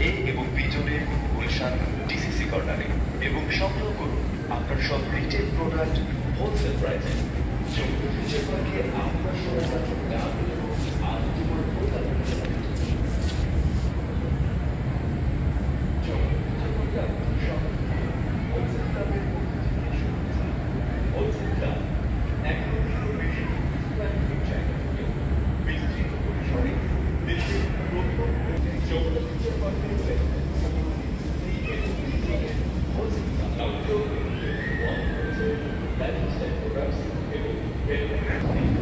এ এবং বি জোনে গুলশান ডিসিসি কর্নারে এবং সংগ্রহ করুন আপনার সব রিটেল প্রোডাক্ট হোলসেল প্রাইসে জম্মু ফিউচার পার্কে আপনার সরঞ্জাম That is the program.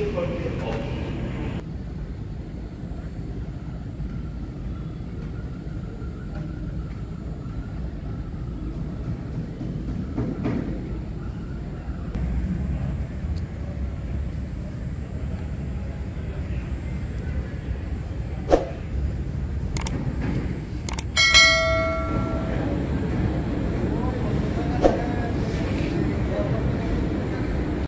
you for